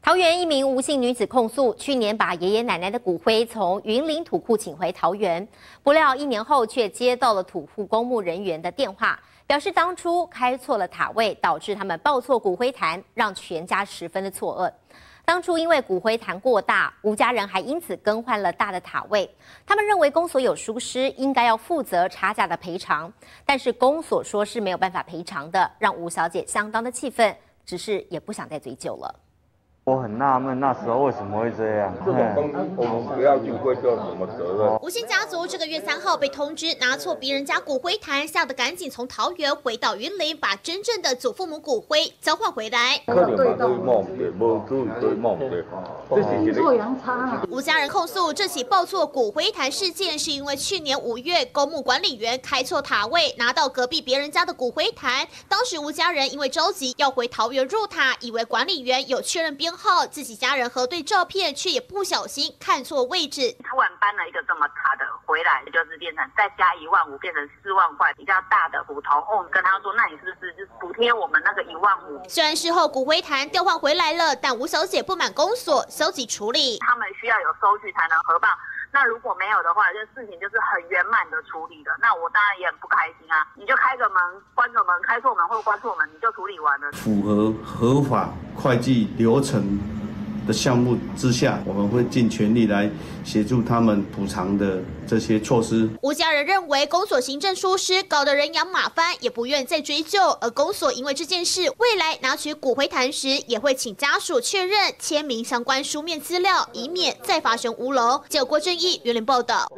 桃园一名吴姓女子控诉，去年把爷爷奶奶的骨灰从云林土库请回桃园，不料一年后却接到了土库公墓人员的电话，表示当初开错了塔位，导致他们抱错骨灰坛，让全家十分的错愕。当初因为骨灰坛过大，吴家人还因此更换了大的塔位。他们认为公所有疏失，应该要负责差价的赔偿，但是公所说是没有办法赔偿的，让吴小姐相当的气愤，只是也不想再追究了。我很纳闷，那时候为什么会这样？这种东西我们不要去追究什么责任。吴姓家族这个月三号被通知拿错别人家骨灰坛，吓得赶紧从桃园回到云林，把真正的祖父母骨灰交换回来。可能嘛对梦的，无注意对梦的，这是一个阳差。吴家人控诉这起报错骨灰坛事件，是因为去年五月公墓管理员开错塔位，拿到隔壁别人家的骨灰坛。当时吴家人因为着急要回桃园入塔，以为管理员有确认编。后自己家人核对照片，却也不小心看错位置，突然搬了一个这么大的回来，就是变成再加一万五，变成四万块，比较大的骨头。哦，跟他说，那你是不是就补贴我们那个一万五？虽然事后骨灰坛调换回来了，但吴小姐不满公所收集处理，他们需要有收据才能核报。那如果没有的话，这事情就是很圆满的处理了。那我当然也很不开心啊！你就开个门，关个门，开错门或关错门，你就处理完了。符合合法会计流程。的项目之下，我们会尽全力来协助他们补偿的这些措施。吴家人认为公所行政疏失，搞得人仰马翻，也不愿再追究。而公所因为这件事，未来拿取骨灰坛时，也会请家属确认签名相关书面资料，以免再发生乌龙。结果正义，云林报道。